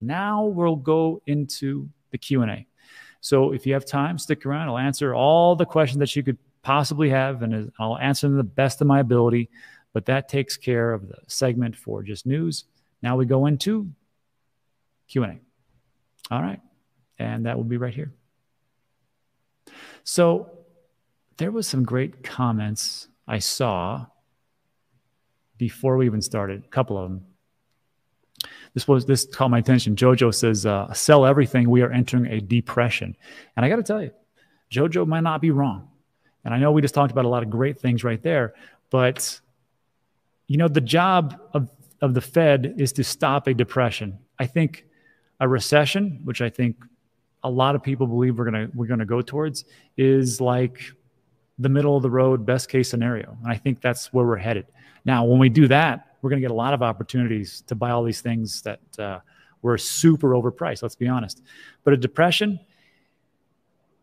Now we'll go into the Q&A. So if you have time, stick around. I'll answer all the questions that you could possibly have, and I'll answer them the best of my ability. But that takes care of the segment for just news. Now we go into Q&A. All right. And that will be right here. So there was some great comments I saw before we even started, a couple of them. This was this caught my attention. Jojo says, uh, "Sell everything. We are entering a depression." And I got to tell you, Jojo might not be wrong. And I know we just talked about a lot of great things right there, but you know, the job of of the Fed is to stop a depression. I think a recession, which I think a lot of people believe we're gonna we're gonna go towards, is like the middle of the road best case scenario. And I think that's where we're headed. Now, when we do that, we're going to get a lot of opportunities to buy all these things that uh, were super overpriced, let's be honest. But a depression,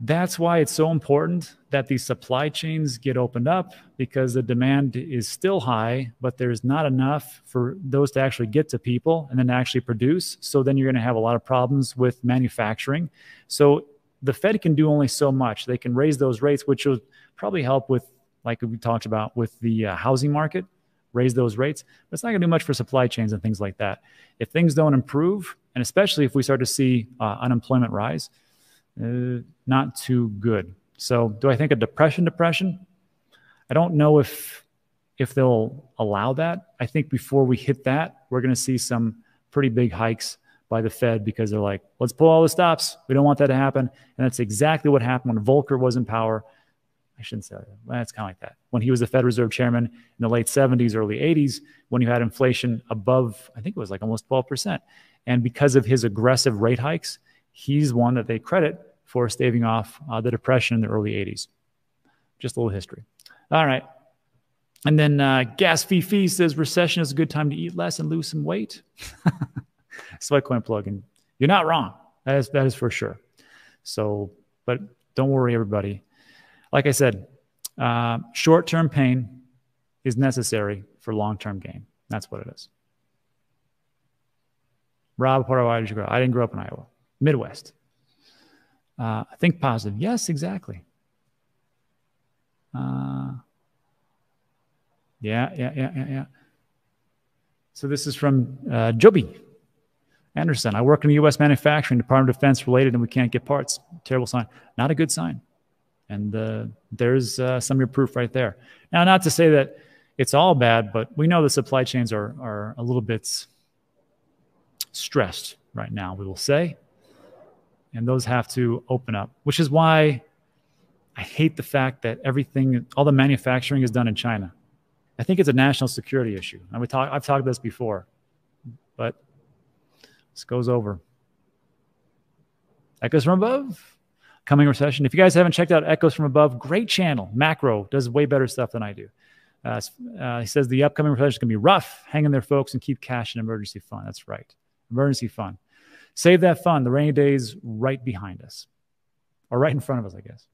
that's why it's so important that these supply chains get opened up because the demand is still high, but there's not enough for those to actually get to people and then actually produce. So then you're going to have a lot of problems with manufacturing. So the Fed can do only so much. They can raise those rates, which will probably help with, like we talked about, with the uh, housing market raise those rates, but it's not going to do much for supply chains and things like that. If things don't improve, and especially if we start to see uh, unemployment rise, uh, not too good. So, do I think a depression? Depression? I don't know if if they'll allow that. I think before we hit that, we're going to see some pretty big hikes by the Fed because they're like, let's pull all the stops. We don't want that to happen. And that's exactly what happened when Volcker was in power. I shouldn't say that. Well, it's kind of like that. When he was the Fed Reserve Chairman in the late 70s, early 80s, when you had inflation above, I think it was like almost 12%. And because of his aggressive rate hikes, he's one that they credit for staving off uh, the Depression in the early 80s. Just a little history. All right. And then uh, Gas Fee says recession is a good time to eat less and lose some weight. Sweatcoin plugin. You're not wrong. That is, that is for sure. So, but don't worry, everybody like I said, uh, short term pain is necessary for long term gain. That's what it is. Rob, why did you grow? I didn't grow up in Iowa, Midwest. Uh, think positive. Yes, exactly. Uh, yeah, yeah, yeah, yeah, yeah. So this is from uh, Joby Anderson. I work in the U.S. manufacturing Department of Defense related, and we can't get parts. Terrible sign. Not a good sign. And uh, there's uh, some of your proof right there. Now, not to say that it's all bad, but we know the supply chains are, are a little bit stressed right now, we will say. And those have to open up, which is why I hate the fact that everything, all the manufacturing is done in China. I think it's a national security issue. And we talk, I've talked this before, but this goes over. Echoes from above coming recession. If you guys haven't checked out Echoes from Above, great channel. Macro does way better stuff than I do. Uh, uh, he says the upcoming recession is going to be rough. Hang in there, folks, and keep cash in emergency fund. That's right. Emergency fund. Save that fund. The rainy days right behind us, or right in front of us, I guess.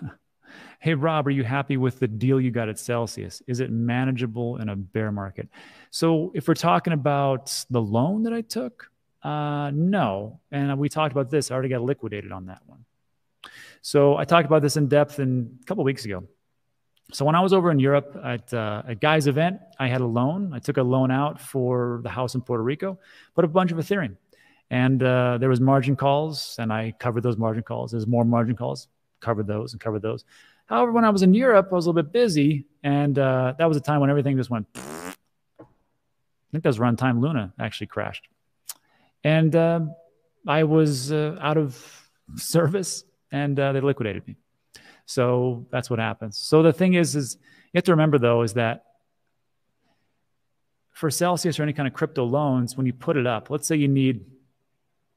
hey, Rob, are you happy with the deal you got at Celsius? Is it manageable in a bear market? So, if we're talking about the loan that I took, uh, no. And we talked about this. I already got liquidated on that one. So I talked about this in depth in a couple weeks ago. So when I was over in Europe at uh, a guy's event, I had a loan. I took a loan out for the house in Puerto Rico, put a bunch of Ethereum, and uh, there was margin calls, and I covered those margin calls. There's more margin calls, covered those and covered those. However, when I was in Europe, I was a little bit busy, and uh, that was a time when everything just went. I think that was time Luna actually crashed and uh, I was uh, out of service, and uh, they liquidated me. So that's what happens. So the thing is, is you have to remember though, is that for Celsius or any kind of crypto loans, when you put it up, let's say you need,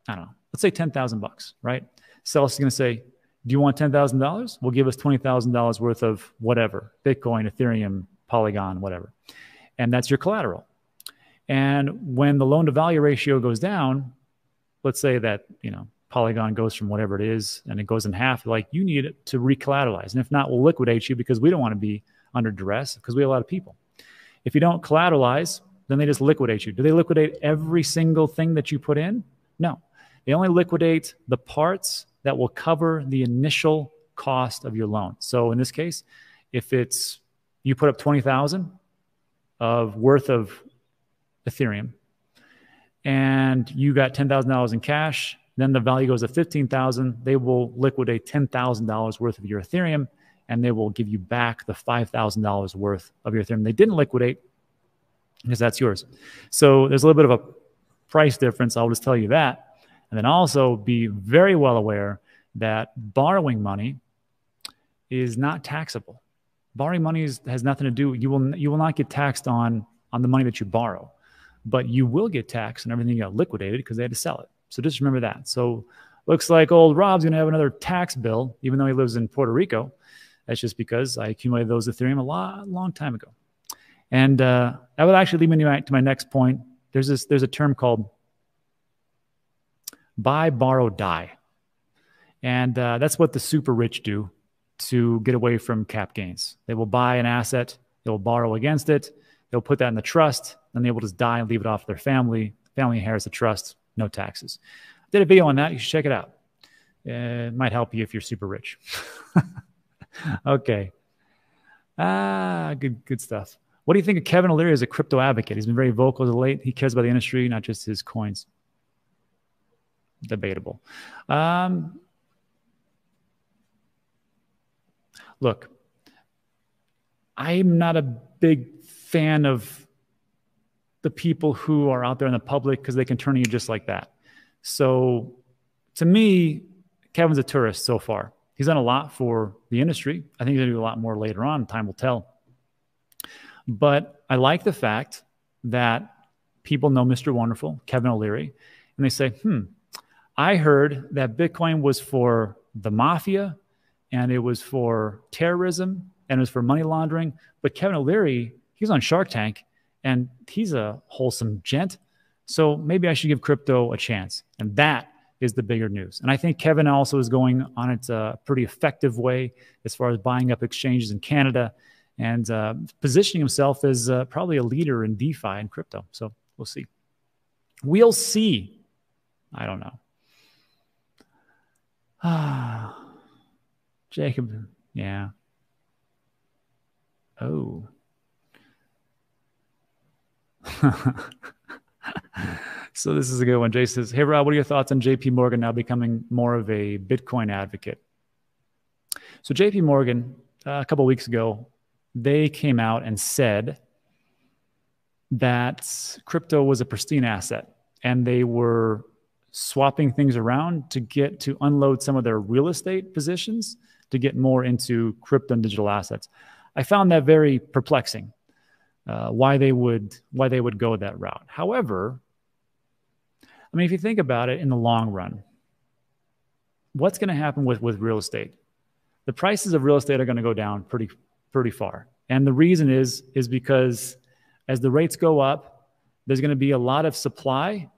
I don't know, let's say ten thousand bucks, right? Celsius is going to say, "Do you want ten thousand dollars? We'll give us twenty thousand dollars worth of whatever, Bitcoin, Ethereum, Polygon, whatever, and that's your collateral." And when the loan to value ratio goes down, let's say that, you know, Polygon goes from whatever it is and it goes in half, like you need to recollateralize. And if not, we'll liquidate you because we don't want to be under duress because we have a lot of people. If you don't collateralize, then they just liquidate you. Do they liquidate every single thing that you put in? No. They only liquidate the parts that will cover the initial cost of your loan. So in this case, if it's you put up 20,000 of worth of Ethereum and you got $10,000 in cash, then the value goes to 15,000, they will liquidate $10,000 worth of your Ethereum and they will give you back the $5,000 worth of your Ethereum. They didn't liquidate because that's yours. So there's a little bit of a price difference. I'll just tell you that. And then also be very well aware that borrowing money is not taxable. Borrowing money is, has nothing to do. You will you will not get taxed on on the money that you borrow, but you will get taxed and everything got liquidated because they had to sell it. So just remember that. So looks like old Rob's going to have another tax bill, even though he lives in Puerto Rico. That's just because I accumulated those Ethereum a lot, long time ago. And uh, that would actually lead me to my next point. There's this, there's a term called buy, borrow, die. And uh, that's what the super rich do to get away from cap gains. They will buy an asset, they will borrow against it, they'll put that in the trust, and they will just die and leave it off their family. Family inherits the trust, no taxes. I did a video on that. You should check it out. It might help you if you're super rich. okay. Ah, good, good stuff. What do you think of Kevin O'Leary as a crypto advocate? He's been very vocal of late. He cares about the industry, not just his coins. Debatable. Um, look, I'm not a big fan of the people who are out there in the public because they can turn you just like that. So to me, Kevin's a tourist so far. He's done a lot for the industry. I think he's going to do a lot more later on. Time will tell. But I like the fact that people know Mr. Wonderful, Kevin O'Leary, and they say, hmm, I heard that Bitcoin was for the mafia and it was for terrorism and it was for money laundering. But Kevin O'Leary, he's on Shark Tank and he's a wholesome gent. So maybe I should give crypto a chance. And that is the bigger news. And I think Kevin also is going on it a pretty effective way as far as buying up exchanges in Canada and uh, positioning himself as uh, probably a leader in DeFi and crypto. So we'll see. We'll see. I don't know. Ah. Jacob, yeah. Oh. so this is a good one. Jay says, Hey, Rob, what are your thoughts on JP Morgan now becoming more of a Bitcoin advocate? So, JP Morgan, uh, a couple weeks ago, they came out and said that crypto was a pristine asset and they were swapping things around to get to unload some of their real estate positions to get more into crypto and digital assets. I found that very perplexing. Uh, why they would why they would go that route. However, I mean, if you think about it in the long run, what's going to happen with with real estate? The prices of real estate are going to go down pretty pretty far, and the reason is is because as the rates go up, there's going to be a lot of supply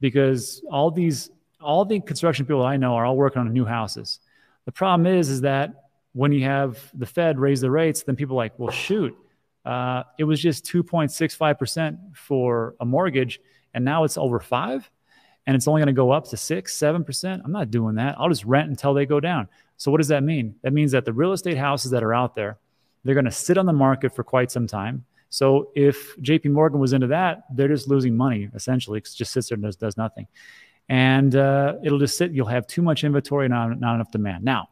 because all these all the construction people I know are all working on new houses. The problem is, is that when you have the Fed raise the rates, then people are like, well, shoot, uh, it was just 2.65% for a mortgage, and now it's over five, and it's only going to go up to six, 7%. I'm not doing that. I'll just rent until they go down. So what does that mean? That means that the real estate houses that are out there, they're going to sit on the market for quite some time. So if JP Morgan was into that, they're just losing money essentially. It just sits there and does, does nothing and uh, it'll just sit. You'll have too much inventory, not, not enough demand. Now,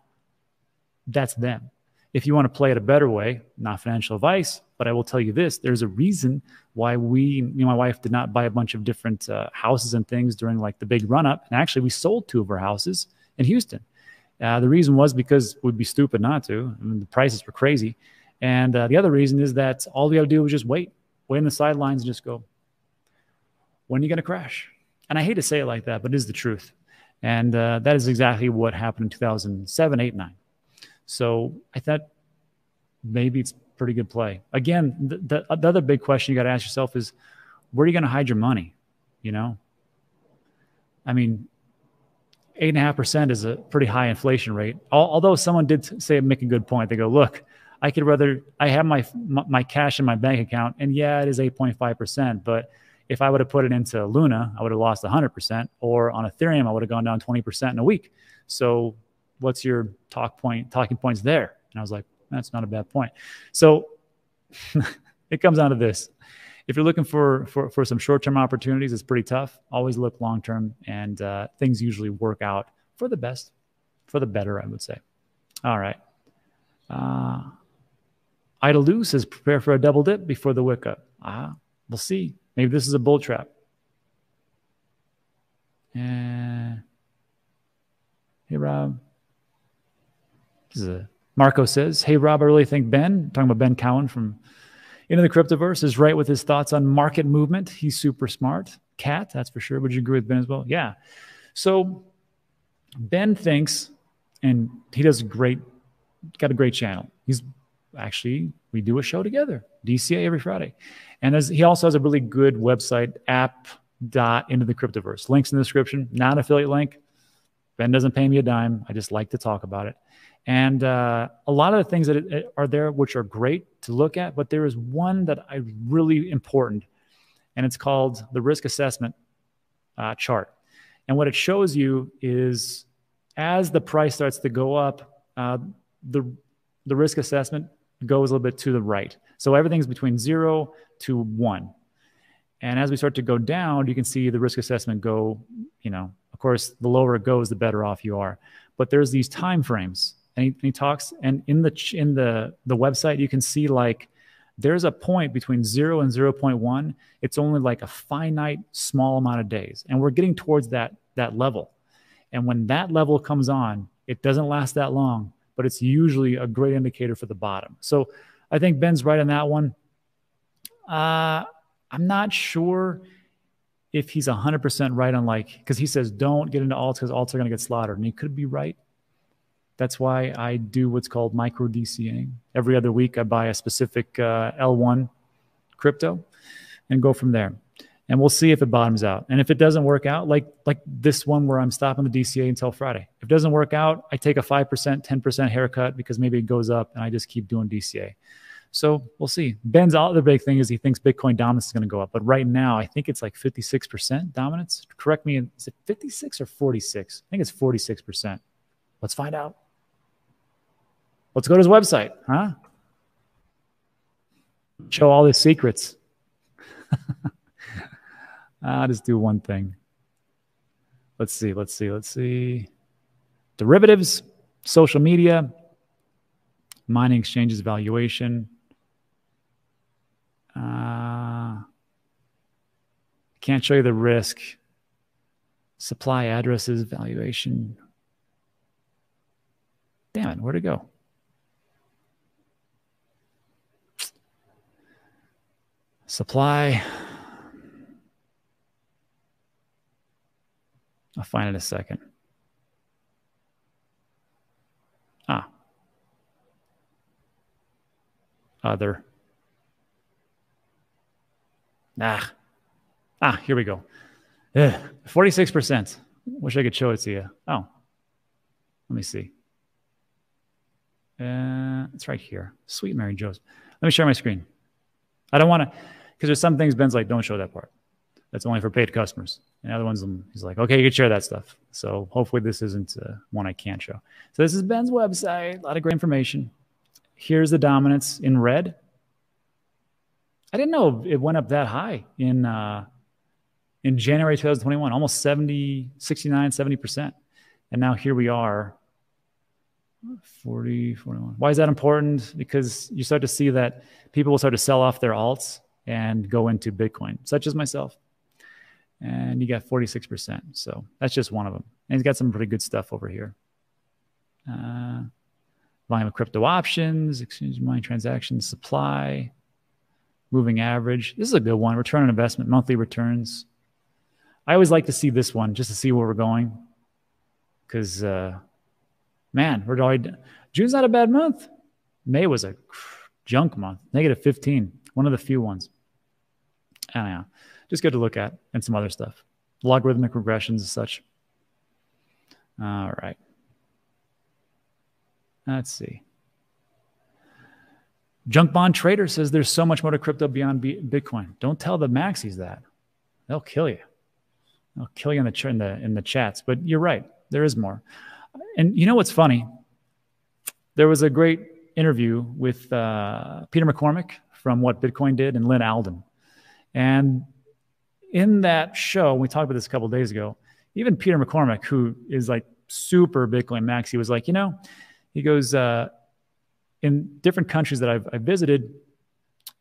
that's them. If you want to play it a better way, not financial advice, but I will tell you this: there's a reason why we, me and my wife, did not buy a bunch of different uh, houses and things during like the big run up. And actually, we sold two of our houses in Houston. Uh, the reason was because we'd be stupid not to. I mean, the prices were crazy. And uh, the other reason is that all we had to do was just wait, wait in the sidelines and just go, when are you going to crash? And I hate to say it like that, but it is the truth. And uh, that is exactly what happened in 2007, 8, 9. So I thought maybe it's pretty good play. Again, the, the, the other big question you got to ask yourself is where are you going to hide your money? You know? I mean, eight and a half percent is a pretty high inflation rate. Although someone did say make a good point, they go, "Look, I could rather I have my my cash in my bank account, and yeah, it is 8.5 percent, but if I would have put it into Luna, I would have lost 100%, or on Ethereum, I would have gone down 20% in a week. So, what's your talk point, talking points there? And I was like, that's not a bad point. So, it comes down to this. If you're looking for, for, for some short term opportunities, it's pretty tough. Always look long term, and uh, things usually work out for the best, for the better, I would say. All right. Uh, Idle says prepare for a double dip before the wick up. Ah, we'll see. Maybe this is a bull trap. And hey, Rob. This is a Marco says, Hey, Rob, I really think Ben, talking about Ben Cowen from Into the Cryptoverse, is right with his thoughts on market movement. He's super smart. Cat, that's for sure. Would you agree with Ben as well? Yeah. So Ben thinks, and he does a great, got a great channel. He's actually, we do a show together, DCA every Friday. And as, he also has a really good website, app dot into the cryptoverse. Links in the description, not affiliate link. Ben doesn't pay me a dime. I just like to talk about it. And uh, a lot of the things that are there, which are great to look at, but there is one that I really important, and it's called the risk assessment uh, chart. And what it shows you is as the price starts to go up, uh, the the risk assessment goes a little bit to the right. So everything's between zero to one. And as we start to go down, you can see the risk assessment go, you know, of course, the lower it goes, the better off you are. But there's these time frames. And he, and he talks, and in the in the the website, you can see like there's a point between zero and 0.1. It's only like a finite small amount of days. And we're getting towards that that level. And when that level comes on, it doesn't last that long, but it's usually a great indicator for the bottom. So I think Ben's right on that one. Uh, I'm not sure if he's 100% right on like, because he says don't get into alts because alts are going to get slaughtered. And he could be right. That's why I do what's called micro DCA. Every other week, I buy a specific uh, L1 crypto and go from there. And we'll see if it bottoms out. And if it doesn't work out, like like this one where I'm stopping the DCA until Friday. If it doesn't work out, I take a 5%, 10% haircut because maybe it goes up and I just keep doing DCA. So we'll see. Ben's other big thing is he thinks Bitcoin dominance is going to go up. But right now, I think it's like 56% dominance. Correct me. Is it 56 or 46? I think it's 46%. Let's find out. Let's go to his website, huh? Show all his secrets. I'll just do one thing. Let's see. Let's see. Let's see. Derivatives, social media, mining exchanges valuation, uh, can't show you the risk. Supply addresses, valuation. Damn it, where'd it go? Supply. I'll find it in a second. Ah. Other. Ah, ah, here we go. Forty-six percent. Wish I could show it to you. Oh, let me see. Uh, it's right here. Sweet Mary Joe's. Let me share my screen. I don't want to, because there's some things Ben's like, don't show that part. That's only for paid customers. And other ones, he's like, okay, you can share that stuff. So hopefully this isn't uh, one I can't show. So this is Ben's website. A lot of great information. Here's the dominance in red. I didn't know it went up that high in uh, in January 2021, almost 70, 69, 70%. And now here we are, 40, 41. Why is that important? Because you start to see that people will start to sell off their alts and go into Bitcoin, such as myself. And you got 46%. So that's just one of them. And he's got some pretty good stuff over here. Uh, volume of crypto options, exchange money transactions, supply, moving average. This is a good one. Return on investment, monthly returns. I always like to see this one just to see where we're going. Because, uh, man, we're already, June's not a bad month. May was a junk month, negative 15, one of the few ones. Don't know. Just good to look at and some other stuff. Logarithmic regressions and such. All right. Let's see. Junk Bond Trader says there's so much more to crypto beyond Bitcoin. Don't tell the maxis that. They'll kill you. They'll kill you in the, in the, in the chats. But you're right. There is more. And you know what's funny? There was a great interview with uh, Peter McCormack from What Bitcoin Did and Lyn Alden. And in that show, we talked about this a couple days ago, even Peter McCormack, who is like super Bitcoin max, he was like, you know, he goes, uh, in different countries that I've, I've visited,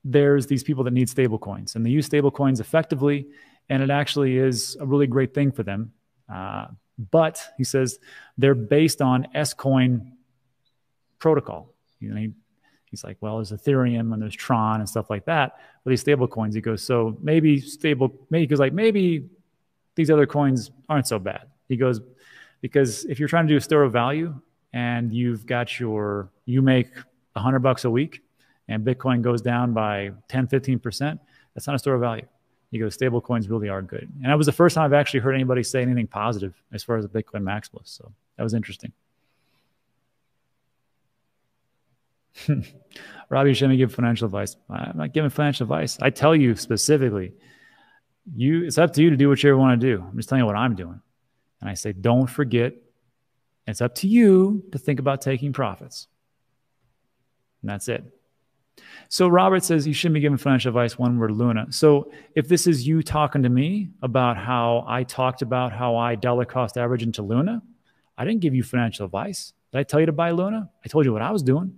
there's these people that need stable coins and they use stable coins effectively. And it actually is a really great thing for them. Uh, but he says they're based on S coin protocol. You know, he, he's like, well, there's Ethereum and there's Tron and stuff like that. But these stable coins, he goes, so maybe stable, maybe because like maybe these other coins aren't so bad. He goes, because if you're trying to do a store of value and you've got your, you make a hundred bucks a week and Bitcoin goes down by 10, 15%, that's not a store of value. He goes, stable coins really are good. And that was the first time I've actually heard anybody say anything positive as far as the Bitcoin maximalist. So that was interesting. Robbie, you should me give financial advice? I'm not giving financial advice. I tell you specifically, you it's up to you to do what you want to do. I'm just telling you what I'm doing. And I say, don't forget, it's up to you to think about taking profits. And that's it. So Robert says you shouldn't be giving financial advice one word Luna. So if this is you talking to me about how I talked about how I dollar cost average into Luna, I didn't give you financial advice. Did I tell you to buy Luna? I told you what I was doing.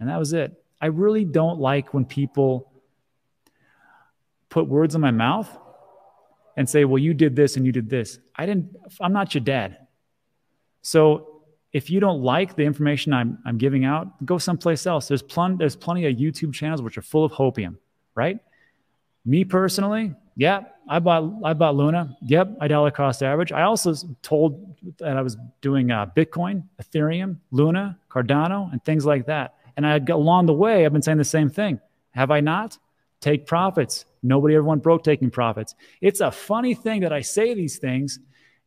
And that was it. I really don't like when people put words in my mouth and say, well, you did this and you did this. I didn't, I'm not your dad. So if you don't like the information I'm, I'm giving out, go someplace else. There's, pl- there's plenty of YouTube channels which are full of hopium, right? Me personally, yeah, I bought I bought Luna. Yep, I dollar cost average. I also told that I was doing uh, Bitcoin, Ethereum, Luna, Cardano, and things like that. And I, along the way, I've been saying the same thing. Have I not? Take profits. Nobody ever went broke taking profits. It's a funny thing that I say these things,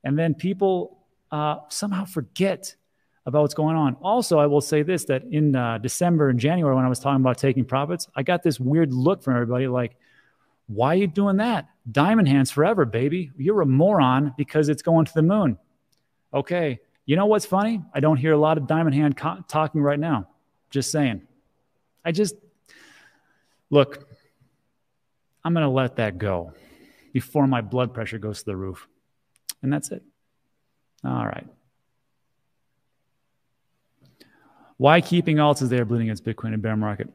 and then people uh, somehow forget about what's going on. Also, I will say this that in uh, December and January, when I was talking about taking profits, I got this weird look from everybody like, why are you doing that? Diamond hands forever, baby. You're a moron because it's going to the moon. Okay. You know what's funny? I don't hear a lot of diamond hand co- talking right now. Just saying. I just, look, I'm going to let that go before my blood pressure goes to the roof. And that's it. All right. Why keeping alts as they are bleeding against Bitcoin in bear market?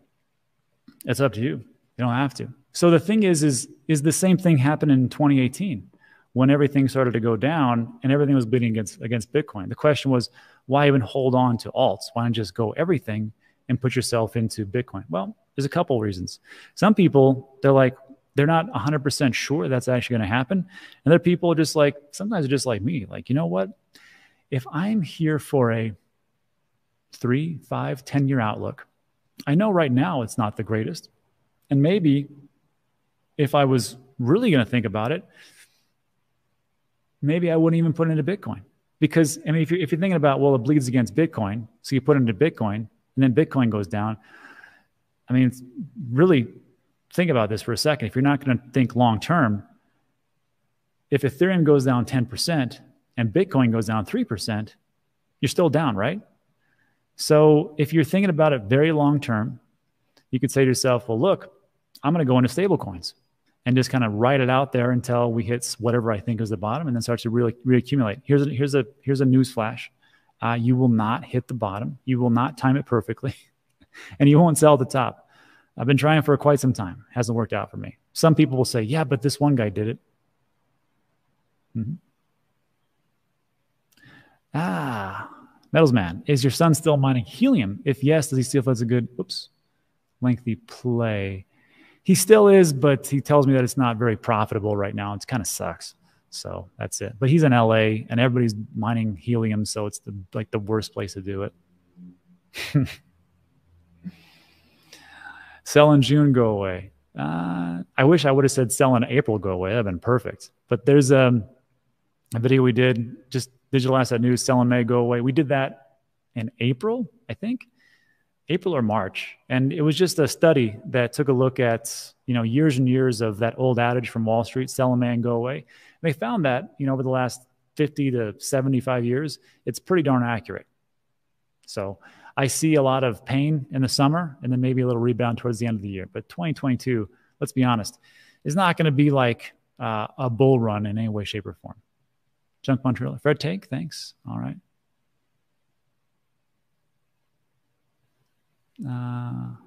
It's up to you. You don't have to. So the thing is, is is the same thing happened in 2018 when everything started to go down and everything was bleeding against against Bitcoin. The question was, why even hold on to alts? Why not just go everything and put yourself into Bitcoin? Well, there's a couple reasons. Some people, they're like, they're not 100% sure that's actually going to happen. And there are people just like, sometimes just like me, like, you know what? If I'm here for a three, five, 10 year outlook, I know right now it's not the greatest. And maybe if I was really going to think about it, maybe I wouldn't even put into Bitcoin. Because, I mean, if you're, if you're thinking about, well, it bleeds against Bitcoin, so you put into Bitcoin, and then Bitcoin goes down. I mean, really think about this for a second. If you're not going to think long term, if Ethereum goes down 10% and Bitcoin goes down 3%, you're still down, right? So if you're thinking about it very long term, you could say to yourself, well, look, I'm going to go into stable coins and just kind of write it out there until we hit whatever I think is the bottom and then start to really reaccumulate. Here's a, here's a, here's a news flash. Uh, you will not hit the bottom. You will not time it perfectly and you won't sell at the top. I've been trying for quite some time. Hasn't worked out for me. Some people will say, yeah, but this one guy did it. Mm-hmm. Ah, Metals Man, is your son still mining helium? If yes, does he still feel a good, oops, lengthy play? He still is, but he tells me that it's not very profitable right now. It kind of sucks. So that's it. But he's in LA and everybody's mining helium, so it's the like the worst place to do it. Sell in June, go away. Uh, I wish I would have said sell in April, go away. That'd been perfect. But there's a, um, a video we did, just digital asset news, sell in May, go away. We did that in April, I think. April or March, and it was just a study that took a look at you know years and years of that old adage from Wall Street: "Sell a man, go away." They found that you know over the last 50 to 75 years, it's pretty darn accurate. So I see a lot of pain in the summer, and then maybe a little rebound towards the end of the year. But 2022, let's be honest, is not going to be like uh, a bull run in any way, shape, or form. Junk Montreal, Fred Take, thanks. All right. Uh,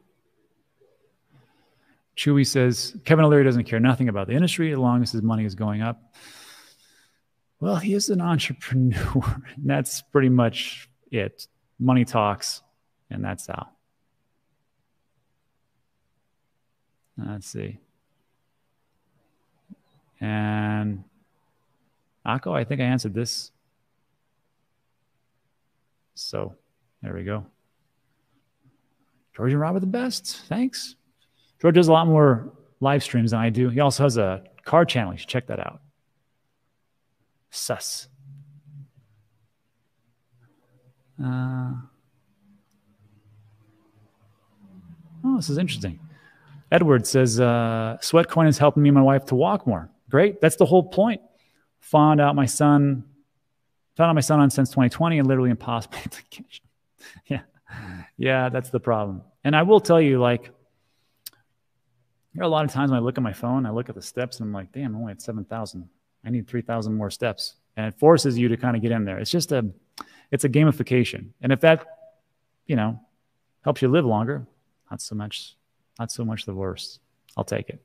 Chewy says Kevin O'Leary doesn't care nothing about the industry as long as his money is going up. Well, he is an entrepreneur. And that's pretty much it. Money talks, and that's how. Let's see. And Akko, I think I answered this. So there we go. George and Rob are the best. Thanks. George does a lot more live streams than I do. He also has a car channel. You should check that out. Sus. Uh, oh, this is interesting. Edward says, uh, Sweatcoin is helping me and my wife to walk more. Great. That's the whole point. Found out my son, found out my son on since 2020 and literally impossible to catch. yeah yeah, that's the problem. And I will tell you, like, there are a lot of times when I look at my phone, I look at the steps, and I'm like, damn, I'm only at 7,000. I need 3,000 more steps. And it forces you to kind of get in there. It's just a, it's a gamification. And if that, you know, helps you live longer, not so much, not so much the worst. I'll take it.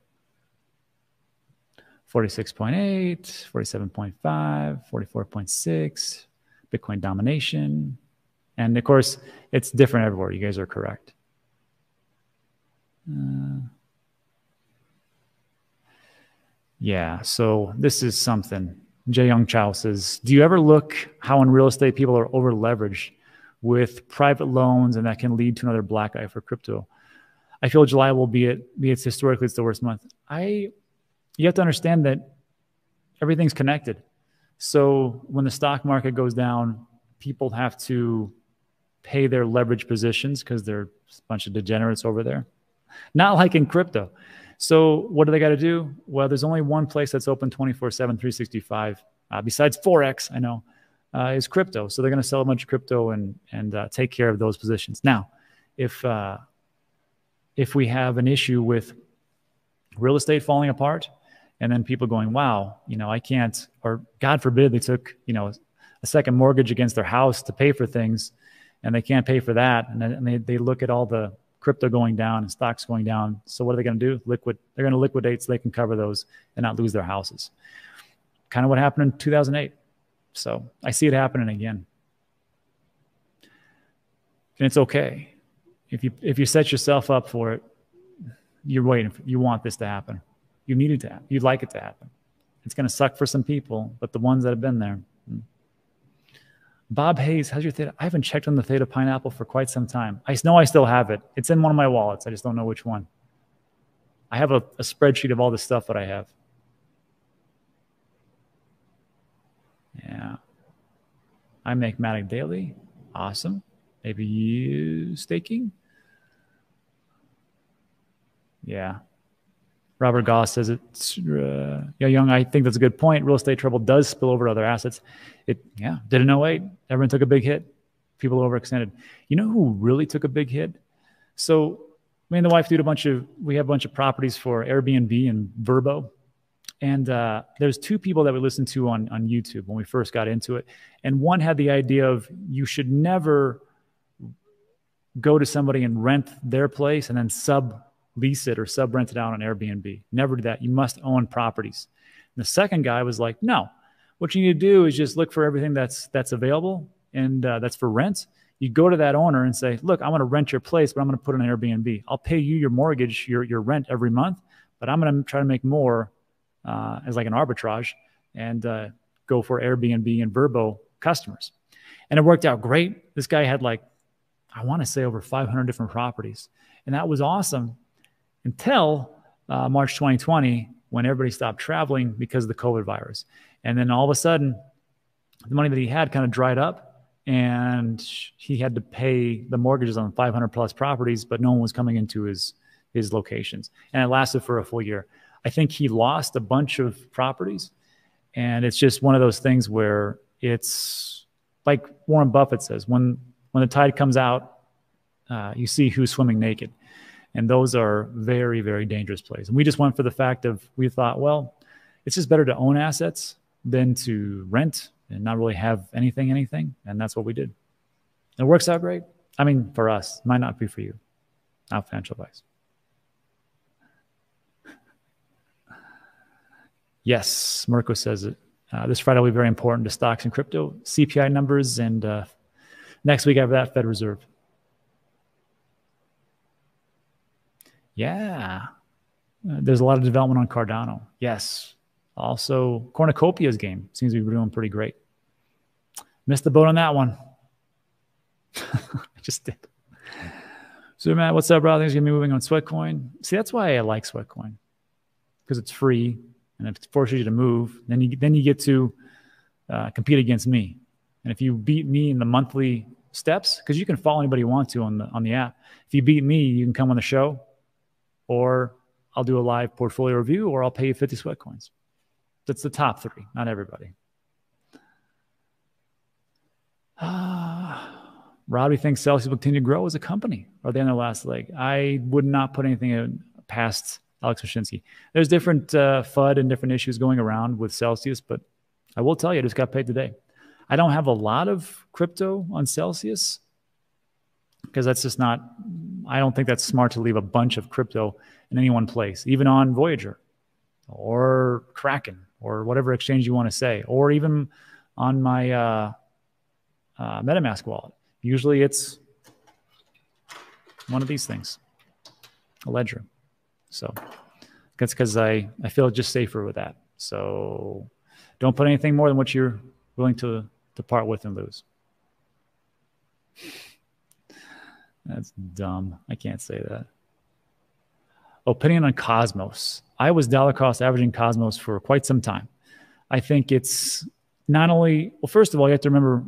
46.8, 47.5, 44.6, Bitcoin domination, and of course, it's different everywhere. You guys are correct. Uh, yeah, so this is something. Jay Young Chow says, Do you ever look how in real estate people are over leveraged with private loans and that can lead to another black eye for crypto? I feel July will be it, be it's historically it's the worst month. I you have to understand that everything's connected. So when the stock market goes down, people have to pay their leverage positions because they're a bunch of degenerates over there. Not like in crypto. So what do they got to do? Well, there's only one place that's open 24 7, 365, uh, besides Forex, I know, uh, is crypto. So they're going to sell a bunch of crypto and, and uh, take care of those positions. Now, if, uh, if we have an issue with real estate falling apart and then people going, wow, you know, I can't, or God forbid they took, you know, a second mortgage against their house to pay for things and they can't pay for that. And, then, they, they look at all the crypto going down and stocks going down. So what are they going to do? Liquid. They're going to liquidate so they can cover those and not lose their houses. Kind of what happened in 2008. So I see it happening again. And it's okay. If you if you set yourself up for it, you're waiting. For, you want this to happen. You need it to happen. You'd like it to happen. It's going to suck for some people, but the ones that have been there, Bob Hayes, how's your theta? I haven't checked on the theta pineapple for quite some time. I know I still have it. It's in one of my wallets. I just don't know which one. I have a, a spreadsheet of all the stuff that I have. Yeah. I make Matic daily. Awesome. Maybe you staking? Yeah. Robert Goss says it's uh, yeah, Young. I think that's a good point. Real estate trouble does spill over to other assets. It yeah, did in 08. Everyone took a big hit. People overextended. You know who really took a big hit? So me and the wife did a bunch of we have a bunch of properties for Airbnb and Vrbo. And uh, there's two people that we listened to on, on YouTube when we first got into it. And one had the idea of you should never go to somebody and rent their place and then sub lease it or sub rent it out on Airbnb. Never do that. You must own properties. And the second guy was like, no, what you need to do is just look for everything that's that's available and uh, that's for rent. You go to that owner and say, look, I want to rent your place, but I'm going to put it on Airbnb. I'll pay you your mortgage, your your rent every month, but I'm going to try to make more uh, as like an arbitrage and uh, go for Airbnb and Vrbo customers. And it worked out great. This guy had like, I want to say over 500 different properties. And that was awesome until uh, March 2020 when everybody stopped traveling because of the COVID virus. And then all of a sudden, the money that he had kind of dried up and he had to pay the mortgages on 500 plus properties, but no one was coming into his his locations, and it lasted for a full year. I think he lost a bunch of properties, and it's just one of those things where it's like Warren Buffett says when when the tide comes out, uh, you see who's swimming naked, and those are very very dangerous plays. And we just went for the fact of we thought, well, it's just better to own assets than to rent and not really have anything, anything. And that's what we did. It works out great. I mean, for us, might not be for you. Not financial advice. Yes, Mirko says it. Uh, this Friday will be very important to stocks and crypto, CPI numbers, and uh, next week I have that Fed Reserve. Yeah, uh, there's a lot of development on Cardano. Yes, also Cornucopia's game seems to be doing pretty great. Missed the boat on that one. I just did. So, Matt, what's up, bro? Things gonna be moving on Sweatcoin. See, that's why I like Sweatcoin because it's free and it forces you to move. Then you then you get to uh, compete against me. And if you beat me in the monthly steps, because you can follow anybody you want to on the on the app. If you beat me, you can come on the show, or I'll do a live portfolio review, or I'll pay you 50 sweat coins. That's the top three, not everybody. Robbie thinks Celsius will continue to grow as a company. Are they on their last leg? I would not put anything past Alex Mashinsky. There's different uh, FUD and different issues going around with Celsius, but I will tell you, I just got paid today. I don't have a lot of crypto on Celsius because that's just not, I don't think that's smart to leave a bunch of crypto in any one place, even on Voyager or Kraken or whatever exchange you want to say, or even on my uh, uh, MetaMask wallet. Usually it's one of these things, a ledger. So that's because I, I feel just safer with that. So don't put anything more than what you're willing to, to part with and lose. That's dumb. I can't say that. Opinion on Cosmos. I was dollar cost averaging Cosmos for quite some time. I think it's not only, well, first of all, you have to remember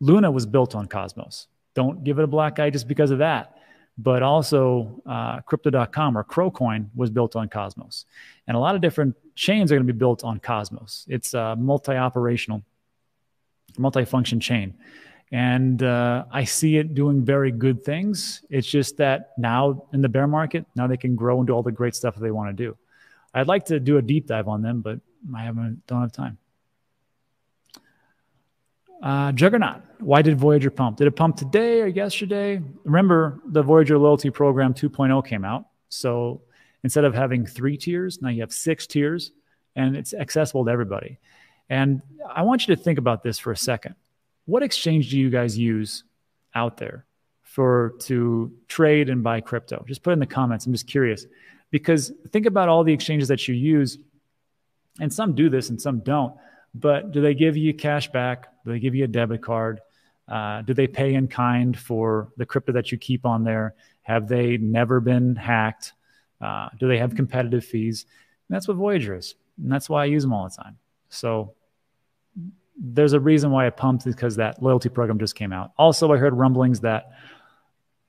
Luna was built on Cosmos. Don't give it a black eye just because of that. But also, uh, Crypto.com or Crowcoin was built on Cosmos. And a lot of different chains are going to be built on Cosmos. It's a multi operational, multi function chain. And uh, I see it doing very good things. It's just that now in the bear market, now they can grow and do all the great stuff that they want to do. I'd like to do a deep dive on them, but I haven't don't have time. Uh, Juggernaut. Why did Voyager pump? Did it pump today or yesterday? Remember, the Voyager Loyalty Program 2.0 came out. So instead of having three tiers, now you have six tiers, and it's accessible to everybody. And I want you to think about this for a second. What exchange do you guys use out there for to trade and buy crypto? Just put in the comments. I'm just curious because think about all the exchanges that you use, and some do this and some don't. But do they give you cash back? Do they give you a debit card? Uh, do they pay in kind for the crypto that you keep on there? Have they never been hacked? Uh, do they have competitive fees? And that's what Voyager is. And that's why I use them all the time. So there's a reason why I pumped because that loyalty program just came out. Also, I heard rumblings that,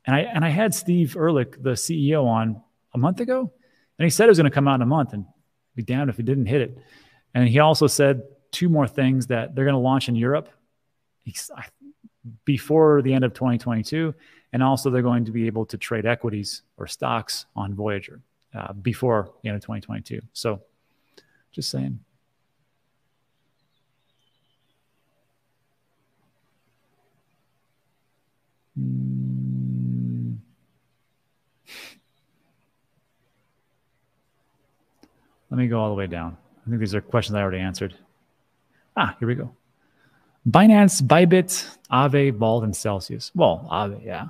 and I and I had Steve Ehrlich, the CEO, on a month ago, and he said it was going to come out in a month, and be damned if he didn't hit it. And he also said two more things that they're going to launch in Europe before the end of 2022. And also, they're going to be able to trade equities or stocks on Voyager uh, before the end of 2022. So, just saying. Let me go all the way down. I think these are questions I already answered. Ah, here we go. Binance, Bybit, Aave, Vault, and Celsius. Well, Aave, yeah.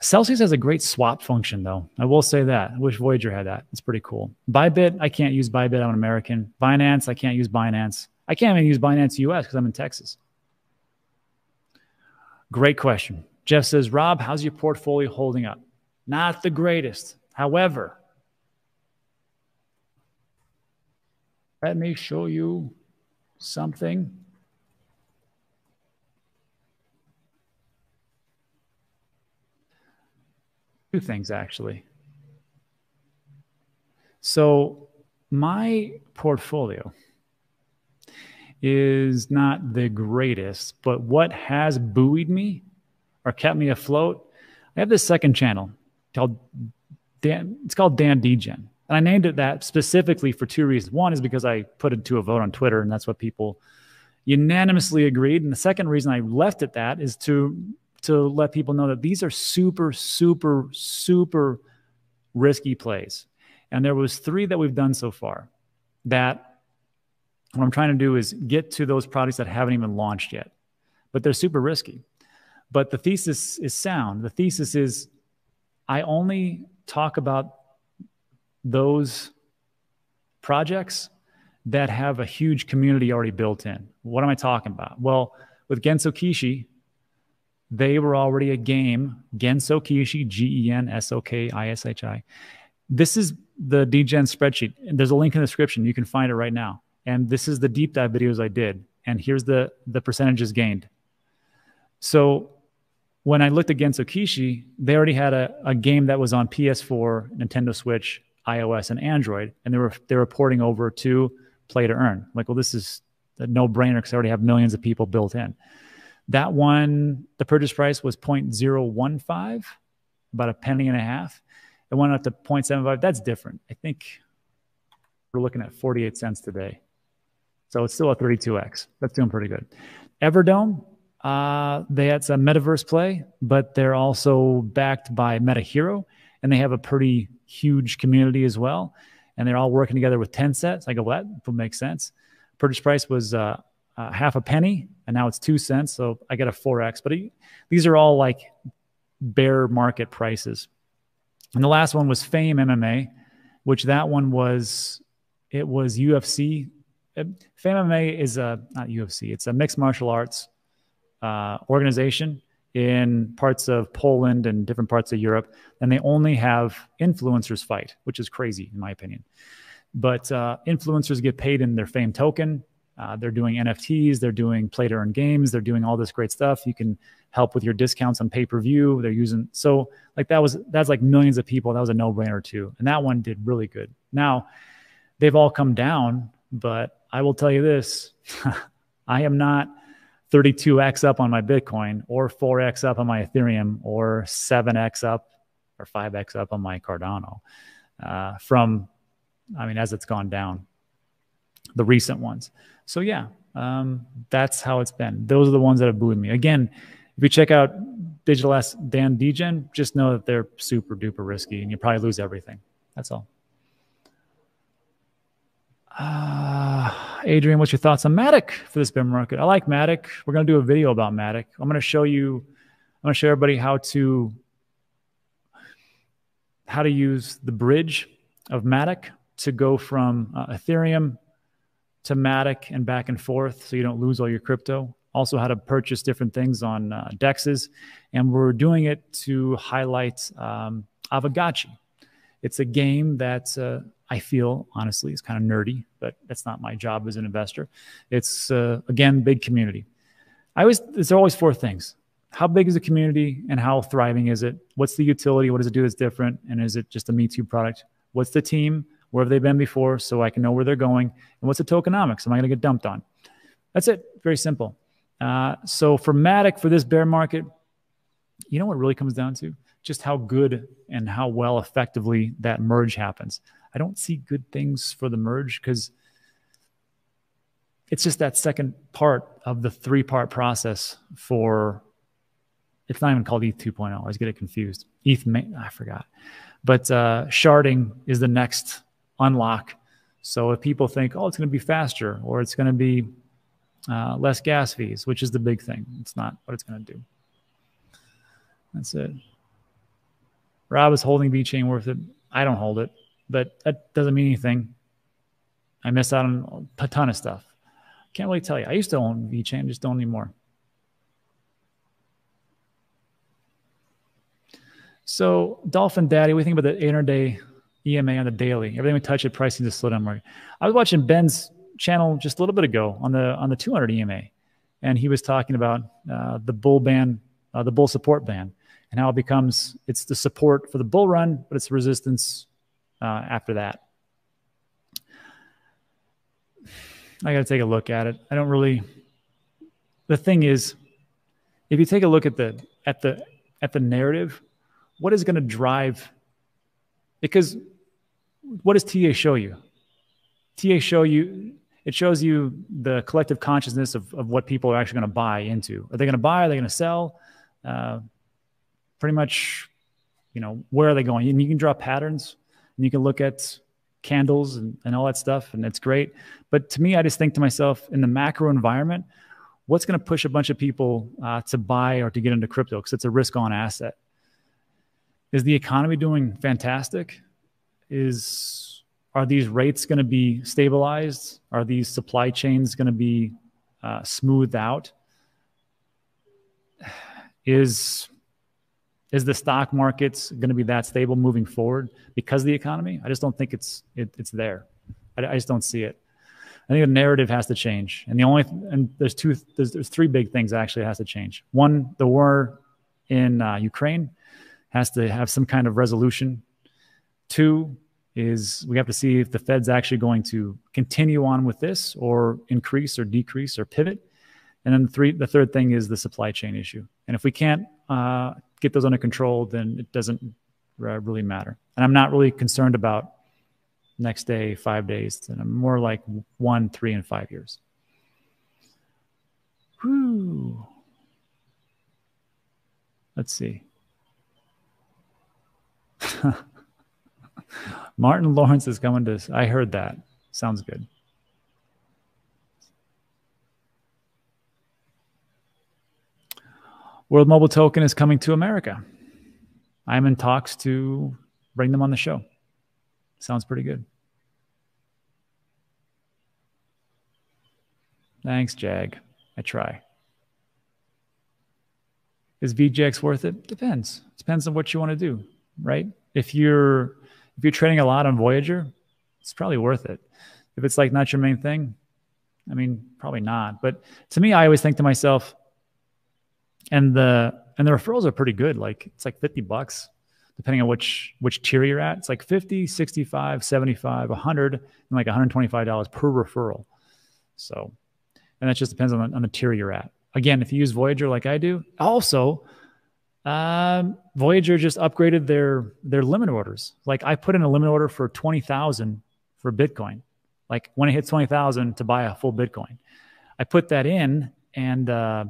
Celsius has a great swap function, though. I will say that. I wish Voyager had that. It's pretty cool. Bybit, I can't use Bybit. I'm an American. Binance, I can't use Binance. I can't even use Binance US because I'm in Texas. Great question. Jeff says, Rob, how's your portfolio holding up? Not the greatest. However, Let me show you something. Two things actually. So, my portfolio is not the greatest, but what has buoyed me or kept me afloat, I have this second channel called Dan, it's called Dan DGen. And I named it that specifically for two reasons. One is because I put it to a vote on Twitter, and that's what people unanimously agreed. And the second reason I left it that is to to let people know that these are super, super, super risky plays. And there was three that we've done so far that what I'm trying to do is get to those products that haven't even launched yet, but they're super risky. But the thesis is sound. The thesis is I only talk about those projects that have a huge community already built in. What am I talking about? Well, with Genso Kishi, they were already a game, Genso Kishi, G E N S O K I S H I. This is the Degen spreadsheet. There's a link in the description. You can find it right now. And this is the deep dive videos I did. And here's the, the percentages gained. So when I looked at Genso Kishi, they already had a, a game that was on PS4, Nintendo Switch, iOS, and Android, and they were they were porting over to Play to Earn. Like, well, this is a no brainer because I already have millions of people built in. That one, the purchase price was 0.015, about a penny and a half. It went up to 0.75. That's different. I think we're looking at 48 cents today. So it's still a 32x. That's doing pretty good. Everdome, uh, they had some metaverse play, but they're also backed by MetaHero, and they have a pretty huge community as well. And they're all working together with Tencent. I go, well, that would make sense. Purchase price was uh, uh, half a penny, and now it's two cents. So I get a 4x. But it, these are all like bear market prices. And the last one was Fame MMA, which that one was, it was UFC. Fame MMA is a, not UFC, it's a mixed martial arts uh, organization in parts of Poland and different parts of Europe, and they only have influencers fight, which is crazy in my opinion. But uh, influencers get paid in their fame token. Uh, they're doing NFTs, they're doing play to earn games, they're doing all this great stuff. You can help with your discounts on pay per view. They're using so like that was that's like millions of people. That was a no brainer too, and that one did really good. Now they've all come down, but I will tell you this: I am not 32x up on my Bitcoin, or 4x up on my Ethereum, or 7x up or 5x up on my Cardano uh, from, I mean, as it's gone down, the recent ones. So yeah, um, that's how it's been. Those are the ones that have buoyed me. Again, if you check out Digital S Dan Degen, just know that they're super duper risky and you probably lose everything. That's all. Uh, Adrian, what's your thoughts on Matic for this bear market? I like Matic. We're going to do a video about Matic. I'm going to show you, I'm going to show everybody how to how to use the bridge of Matic to go from uh, Ethereum to Matic and back and forth so you don't lose all your crypto. Also, how to purchase different things on uh, DEXs. And we're doing it to highlight um, Aavegotchi. It's a game that uh, I feel, honestly, is kind of nerdy, but that's not my job as an investor. It's, uh, again, big community. I always, there's always four things. How big is the community and how thriving is it? What's the utility? What does it do that's different? And is it just a Me Too product? What's the team? Where have they been before so I can know where they're going? And what's the tokenomics? Am I going to get dumped on? That's it. Very simple. Uh, so for Matic, for this bear market, you know what really comes down to? Just how good and how well effectively that merge happens. I don't see good things for the merge because it's just that second part of the three part process for it's not even called ETH 2.0. I always get it confused. ETH, I forgot. But uh, sharding is the next unlock. So if people think, oh, it's going to be faster or it's going to be uh, less gas fees, which is the big thing, it's not what it's going to do. That's it. Rob is holding VeChain worth it. I don't hold it, but that doesn't mean anything. I miss out on a ton of stuff. Can't really tell you. I used to own VeChain, just don't anymore. So Dolphin Daddy, we think about the 800 day EMA on the daily. Everything we touch it, pricing to slow down market. I was watching Ben's channel just a little bit ago on the on the 200 EMA, and he was talking about uh, the bull band, uh, the bull support band, and and how it becomes it's the support for the bull run, but it's resistance uh, after that. I got to take a look at it. I don't really. The thing is, if you take a look at the at the at the narrative, what is going to drive? Because what does TA show you? TA show you it shows you the collective consciousness of, of what people are actually going to buy into. Are they going to buy? Are they going to sell? Uh, pretty much, you know, where are they going? And you can draw patterns and you can look at candles and, and all that stuff, and it's great. But to me, I just think to myself, in the macro environment, what's going to push a bunch of people uh, to buy or to get into crypto because it's a risk on asset? Is the economy doing fantastic? Is are these rates going to be stabilized? Are these supply chains going to be uh, smoothed out? Is is the stock markets going to be that stable moving forward because of the economy? I just don't think it's it, it's there. I, I, just don't see it. I think the narrative has to change, and the only and there's two there's, there's three big things actually has to change. One, the war in uh, Ukraine has to have some kind of resolution. Two is we have to see if the Fed's actually going to continue on with this or increase or decrease or pivot. And then the three, the third thing is the supply chain issue. And if we can't uh, get those under control, then it doesn't uh, really matter. And I'm not really concerned about next day, five days. And I'm more like one, three, and five years. Whew. Let's see. Martin Lawrence is coming to. I heard that. Sounds good. World Mobile Token is coming to America. I'm in talks to bring them on the show. Sounds pretty good. Thanks, Jag. I try. Is VGX worth it? Depends. Depends on what you want to do, right? If you're if you're trading a lot on Voyager, it's probably worth it. If it's like not your main thing, I mean, probably not. But to me, I always think to myself, and the and the referrals are pretty good. Like it's like 50 bucks depending on which which tier you're at. It's like 50, 65, 75, 100 and like $125 per referral. So, and that just depends on the, on the tier you're at. Again, if you use Voyager like I do, also um, Voyager just upgraded their their limit orders. Like I put in a limit order for 20,000 for Bitcoin. Like when it hits 20,000 to buy a full Bitcoin. I put that in and uh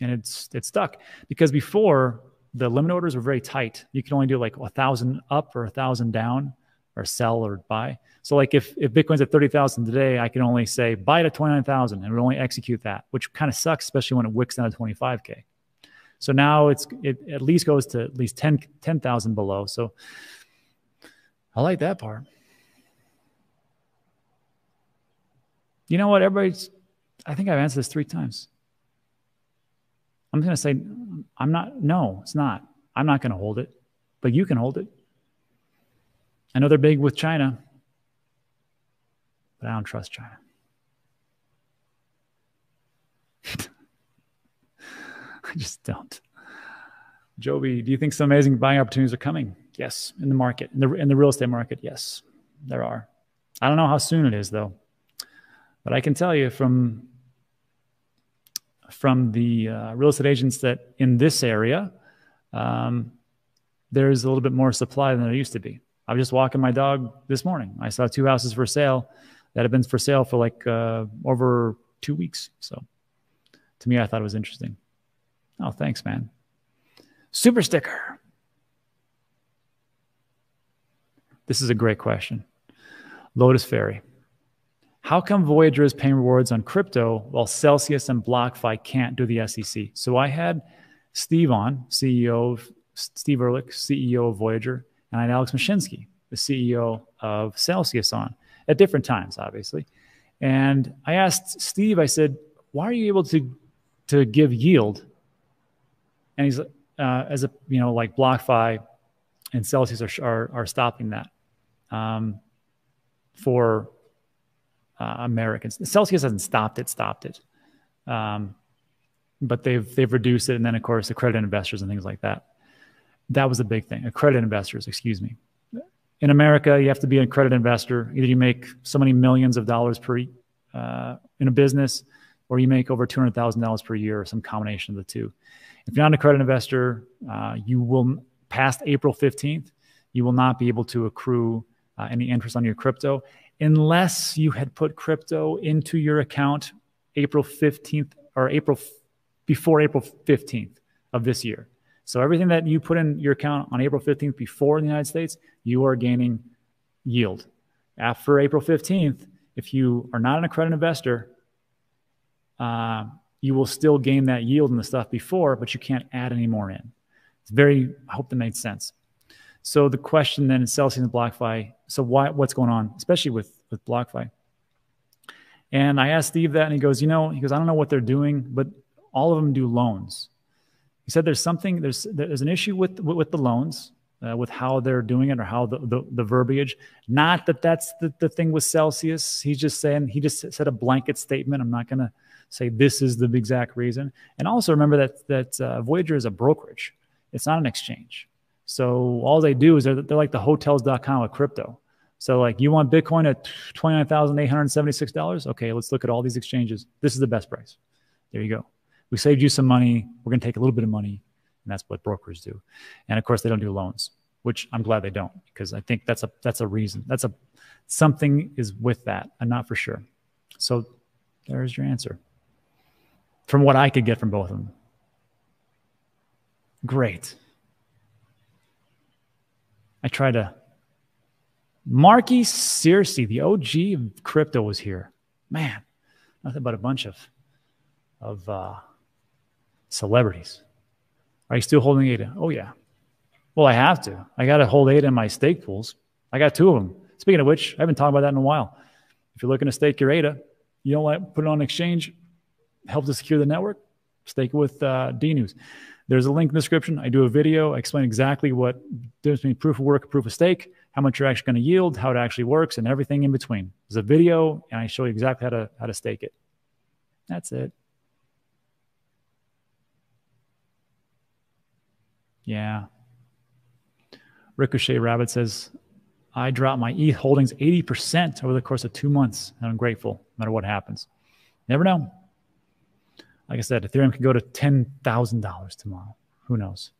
and it's it's stuck because before the limit orders were very tight. You can only do like a thousand up or a thousand down, or sell or buy. So like if if Bitcoin's at thirty thousand today, I can only say buy it at twenty nine thousand, and we only execute that, which kind of sucks, especially when it wicks down to twenty five k. So now it's it at least goes to at least 10 10,000 below. So I like that part. You know what? Everybody's. I think I've answered this three times. I'm going to say, I'm not, no, it's not. I'm not going to hold it, but you can hold it. I know they're big with China, but I don't trust China. I just don't. Joby, do you think some amazing buying opportunities are coming? Yes, in the market, in the in the real estate market, yes, there are. I don't know how soon it is though, but I can tell you from from the uh, real estate agents that in this area, um, there's a little bit more supply than there used to be. I was just walking my dog this morning. I saw two houses for sale that have been for sale for like uh, over two weeks. So to me, I thought it was interesting. Oh, thanks, man. Super sticker. This is a great question. Lotus Fairy. How come Voyager is paying rewards on crypto while Celsius and BlockFi can't do the SEC? So I had Steve on, CEO of Steve Ehrlich, CEO of Voyager, and I had Alex Mashinsky, the CEO of Celsius on at different times, obviously. And I asked Steve, I said, why are you able to to give yield? And he's uh, as a you know like BlockFi and Celsius are are, are stopping that um, for uh, Americans. Celsius hasn't stopped it, stopped it, um, but they've they've reduced it, and then of course the credit investors and things like that. that was a big thing. Accredited investors, excuse me. In America, you have to be an accredited investor. Either you make so many millions of dollars per uh, in a business, or you make over two hundred thousand dollars per year, or some combination of the two. If you're not an accredited investor, uh, you will past April fifteenth, you will not be able to accrue uh, any interest on your crypto unless you had put crypto into your account April 15th or April before April 15th of this year. So everything that you put in your account on April 15th before in the United States, you are gaining yield. After April 15th, if you are not an accredited investor, uh, you will still gain that yield in the stuff before, but you can't add any more in. It's very, I hope that made sense. So the question then is Celsius and BlockFi. So why, what's going on, especially with, with BlockFi? And I asked Steve that, and he goes, you know, he goes, I don't know what they're doing, but all of them do loans. He said there's something there's there's an issue with with the loans, uh, with how they're doing it or how the, the, the verbiage. Not that that's the, the thing with Celsius. He's just saying he just said a blanket statement. I'm not going to say this is the exact reason. And also remember that that uh, Voyager is a brokerage. It's not an exchange. So all they do is they're, they're like the hotels.com of crypto. So like you want Bitcoin at $29,876? Okay, let's look at all these exchanges. This is the best price. There you go we saved you some money. We're going to take a little bit of money. And that's what brokers do. And of course, they don't do loans, which I'm glad they don't because I think that's a that's a reason. That's a something is with that. I'm not for sure. So there's your answer. From what I could get from both of them. Great. I tried to. Marky Searcy, the OG of crypto, was here. Man, nothing but a bunch of of uh, celebrities. Are you still holding ADA? Oh, yeah. Well, I have to. I got to hold ADA in my stake pools. I got two of them. Speaking of which, I haven't talked about that in a while. If you're looking to stake your ADA, you don't want to put it on exchange, help to secure the network, stake it with uh, DNews. There's a link in the description. I do a video. I explain exactly what difference between proof of work proof of stake, how much you're actually going to yield, how it actually works, and everything in between. There's a video, and I show you exactly how to how to stake it. That's it. Yeah. Ricochet Rabbit says, I dropped my ETH holdings 80% over the course of two months, and I'm grateful no matter what happens. Never know. Like I said, Ethereum could go to $10,000 tomorrow. Who knows?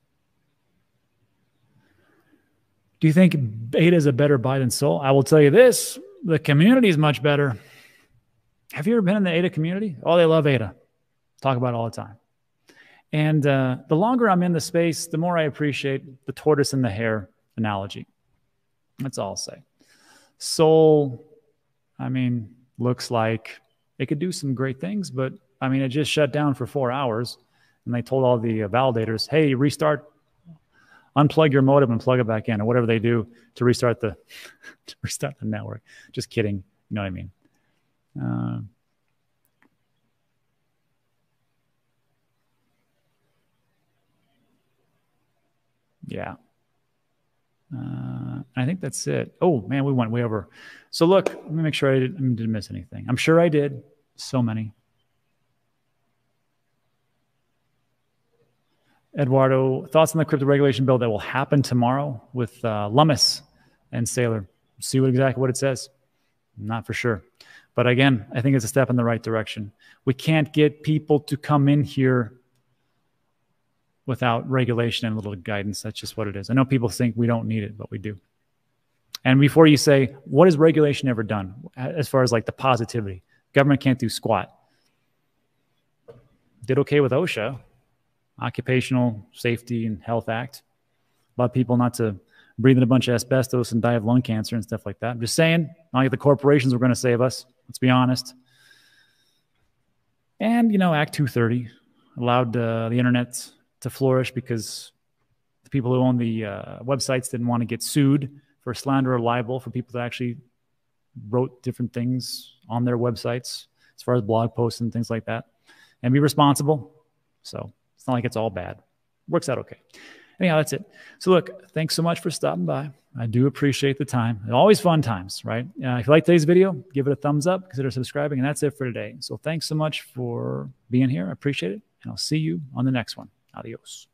Do you think Beta is a better buy than Sol? I will tell you this the community is much better. Have you ever been in the ADA community? Oh, they love ADA. Talk about it all the time. And uh, the longer I'm in the space, the more I appreciate the tortoise and the hare analogy. That's all I'll say. Sol, I mean, looks like it could do some great things, but I mean, it just shut down for four hours. And they told all the uh, validators, hey, restart, unplug your modem and plug it back in, or whatever they do to restart the to restart the network. Just kidding. You know what I mean? Uh, Yeah. Uh, I think that's it. Oh man, we went way over. So look, let me make sure I didn't, didn't miss anything. I'm sure I did. So many. Eduardo, thoughts on the crypto regulation bill that will happen tomorrow with uh, Lummis and Saylor? See what exactly what it says. Not for sure. But again, I think it's a step in the right direction. We can't get people to come in here without regulation and a little guidance. That's just what it is. I know people think we don't need it, but we do. And before you say, what has regulation ever done as far as like the positivity? Government can't do squat. Did okay with OSHA, Occupational Safety and Health Act. Allowed people not to breathe in a bunch of asbestos and die of lung cancer and stuff like that. I'm just saying, not like the corporations were going to save us. Let's be honest. And, you know, Act 230 allowed uh, the internet to flourish because the people who own the uh, websites didn't want to get sued for slander or libel for people that actually wrote different things on their websites as far as blog posts and things like that and be responsible. So it's not like it's all bad. Works out okay. Anyhow, that's it. So look, thanks so much for stopping by. I do appreciate the time. Always fun times, right? Uh, if you like today's video, give it a thumbs up, consider subscribing, and that's it for today. So thanks so much for being here. I appreciate it, and I'll see you on the next one. Adiós.